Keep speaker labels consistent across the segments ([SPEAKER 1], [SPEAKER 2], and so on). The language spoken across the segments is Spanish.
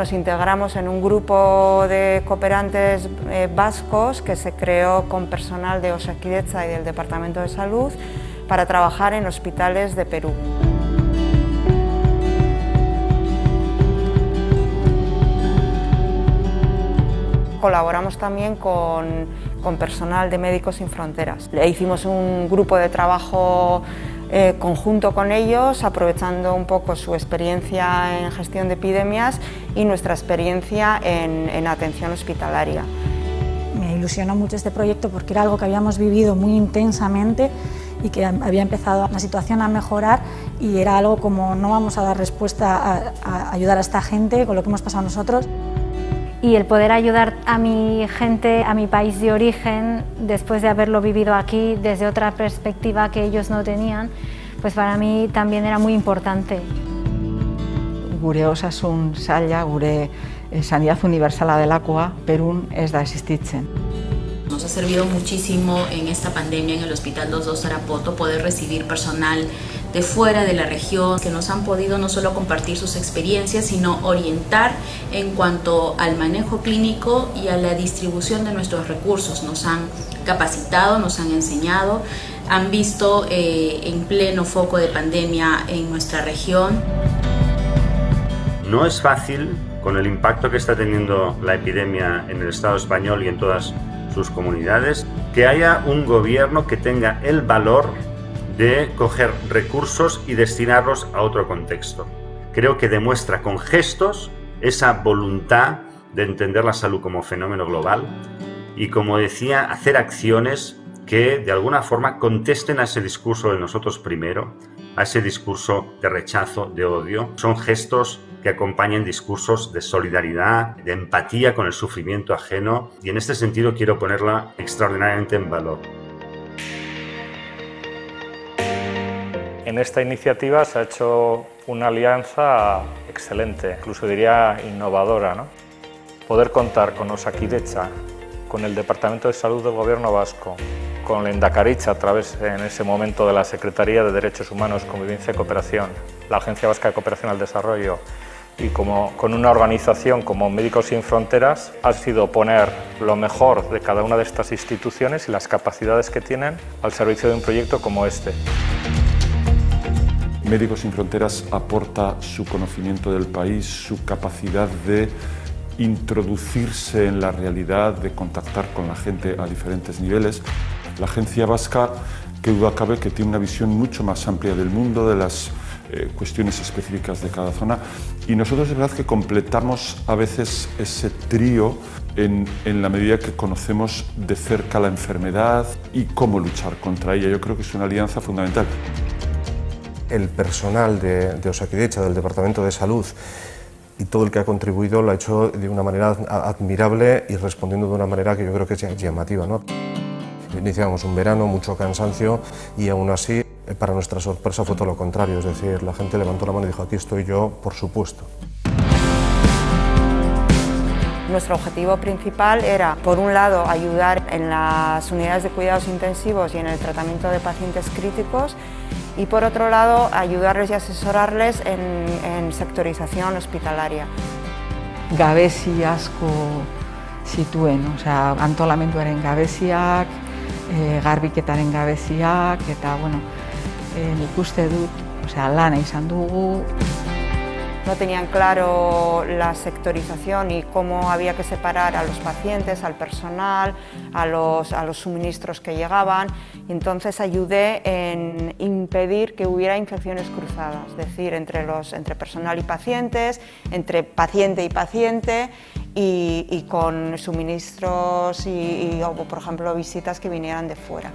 [SPEAKER 1] nos integramos en un grupo de cooperantes eh, vascos que se creó con personal de Osakideza y del Departamento de Salud para trabajar en hospitales de Perú. Colaboramos también con, con personal de Médicos Sin Fronteras. Le hicimos un grupo de trabajo eh, conjunto con ellos, aprovechando un poco su experiencia en gestión de epidemias y nuestra experiencia en, en atención hospitalaria.
[SPEAKER 2] Me ilusionó mucho este proyecto porque era algo que habíamos vivido muy intensamente y que había empezado la situación a mejorar y era algo como no vamos a dar respuesta a ayudar a esta gente con lo que hemos pasado nosotros
[SPEAKER 3] y el poder ayudar a mi gente, a mi país de origen, después de haberlo vivido aquí desde otra perspectiva que ellos no tenían, pues para mí también era muy importante.
[SPEAKER 4] Gure osasun saila, gure eh, sanidad universala delakoa, Perun ez da existitzen.
[SPEAKER 5] Nos ha servido muchísimo en esta pandemia en el Hospital 22 Tarapoto poder recibir personal de fuera de la región que nos han podido no solo compartir sus experiencias, sino orientar en cuanto al manejo clínico y a la distribución de nuestros recursos. Nos han capacitado, nos han enseñado, han visto eh, en pleno foco de pandemia en nuestra región.
[SPEAKER 6] No es fácil con el impacto que está teniendo la epidemia en el Estado español y en todas sus comunidades, que haya un gobierno que tenga el valor de coger recursos y destinarlos a otro contexto. Creo que demuestra con gestos esa voluntad de entender la salud como fenómeno global y, como decía, hacer acciones que de alguna forma contesten a ese discurso de nosotros primero, a ese discurso de rechazo, de odio. Son gestos que acompañan discursos de solidaridad, de empatía con el sufrimiento ajeno y en este sentido quiero ponerla extraordinariamente en valor.
[SPEAKER 7] En esta iniciativa se ha hecho una alianza excelente, incluso diría innovadora. ¿no? Poder contar con Osakidecha, con el Departamento de Salud del Gobierno Vasco, con Endacaricha a través en ese momento de la Secretaría de Derechos Humanos, Convivencia y Cooperación, la Agencia Vasca de Cooperación al Desarrollo y como, con una organización como Médicos Sin Fronteras ha sido poner lo mejor de cada una de estas instituciones y las capacidades que tienen al servicio de un proyecto como este.
[SPEAKER 8] Médicos Sin Fronteras aporta su conocimiento del país, su capacidad de introducirse en la realidad, de contactar con la gente a diferentes niveles. La agencia vasca, que duda cabe que tiene una visión mucho más amplia del mundo, de las eh, cuestiones específicas de cada zona. Y nosotros es verdad que completamos a veces ese trío en, en, la medida que conocemos de cerca la enfermedad y cómo luchar contra ella. Yo creo que es una alianza fundamental
[SPEAKER 9] el personal de, de Osakidecha, del Departamento de Salud, y todo el que ha contribuido lo ha hecho de una manera admirable y respondiendo de una manera que yo creo que es llamativa. ¿no? Iniciamos un verano, mucho cansancio y aún así, para nuestra sorpresa, fue todo lo contrario. Es decir, la gente levantó la mano y dijo, aquí estoy yo, por supuesto.
[SPEAKER 1] Nuestro objetivo principal era, por un lado, ayudar en las unidades de cuidados intensivos y en el tratamiento de pacientes críticos y por otro lado ayudarles y asesorarles en, en sectorización hospitalaria.
[SPEAKER 4] Gabezi asko zituen, osea, antolamenduaren gabeziak, e, garbiketaren gabeziak, eta, bueno, e, nik uste dut, osea, lana izan dugu.
[SPEAKER 1] No tenían claro la sectorización y cómo había que separar a los pacientes, al personal, a los, a los suministros que llegaban. Entonces ayudé en impedir que hubiera infecciones cruzadas, es decir, entre, los, entre personal y pacientes, entre paciente y paciente y, y con suministros y, y, o, por ejemplo, visitas que vinieran de fuera.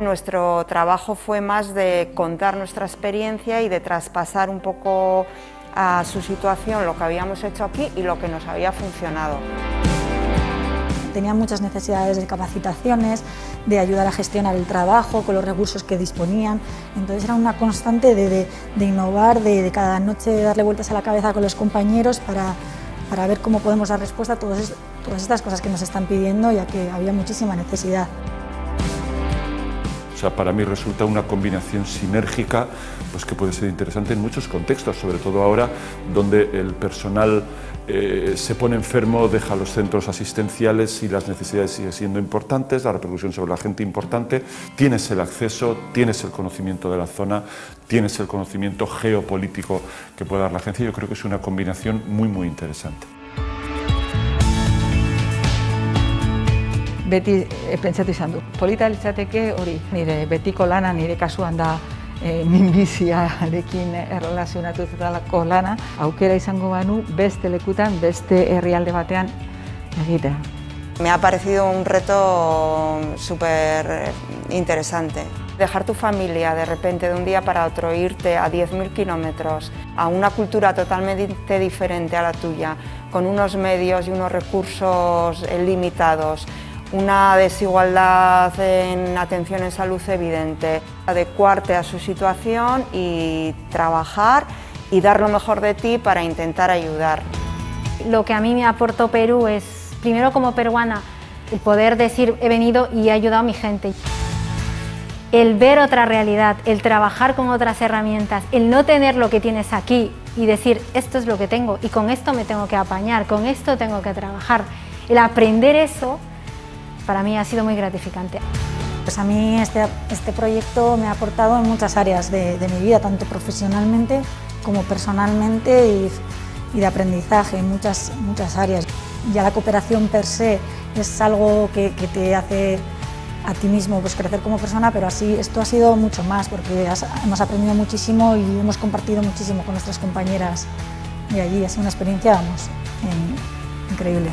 [SPEAKER 1] Nuestro trabajo fue más de contar nuestra experiencia y de traspasar un poco a su situación lo que habíamos hecho aquí y lo que nos había funcionado.
[SPEAKER 2] Tenían muchas necesidades de capacitaciones, de ayudar a gestionar el trabajo con los recursos que disponían. Entonces era una constante de, innovar, de, de, cada noche darle vueltas a la cabeza con los compañeros para, para ver cómo podemos dar respuesta a todas, todas estas cosas que nos están pidiendo, ya que había muchísima necesidad.
[SPEAKER 8] Sea, para mí resulta una combinación sinérgica pues, que puede ser interesante en muchos contextos, sobre todo ahora donde el personal eh, se pone enfermo, deja los centros asistenciales y las necesidades siguen siendo importantes, la repercusión sobre la gente importante, tienes el acceso, tienes el conocimiento de la zona, tienes el conocimiento geopolítico que puede dar la agencia, yo creo que es una combinación muy muy interesante.
[SPEAKER 4] Beti e, pentsatu izan du. Polita litzateke hori, nire betiko lana, nire kasuan da e, minbiziarekin erlazionatutako lana, aukera izango banu beste lekutan, beste herrialde batean egitea.
[SPEAKER 1] Me ha parecido un reto súper interesante. Dejar tu familia de repente de un día para otro, irte a 10.000 kilómetros, a una cultura totalmente diferente a la tuya, con unos medios y unos recursos limitados, una desigualdad en atención en salud evidente, adecuarte a su situación y trabajar y dar lo mejor de ti para intentar ayudar.
[SPEAKER 3] Lo que a mí me aportó Perú es, primero como peruana, el poder decir he venido y he ayudado a mi gente. El ver otra realidad, el trabajar con otras herramientas, el no tener lo que tienes aquí y decir esto es lo que tengo y con esto me tengo que apañar, con esto tengo que trabajar. El aprender eso para mí ha sido muy gratificante.
[SPEAKER 2] Pues a mí este, este proyecto me ha aportado en muchas áreas de, mi vida, tanto profesionalmente como personalmente y, de aprendizaje en muchas, muchas áreas. Ya la cooperación per se es algo que, te hace a ti mismo pues, crecer como persona, pero así esto ha sido mucho más porque hemos aprendido muchísimo y hemos compartido muchísimo con nuestras compañeras de allí. Ha sido una experiencia vamos, increíble.